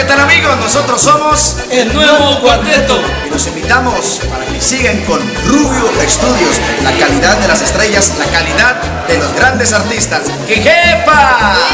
¿qué tal amigos? Nosotros somos el nuevo cuarteto. Y los invitamos para que sigan con Rubio Estudios, la calidad de las estrellas, la calidad de los grandes artistas. ¡Que jefa!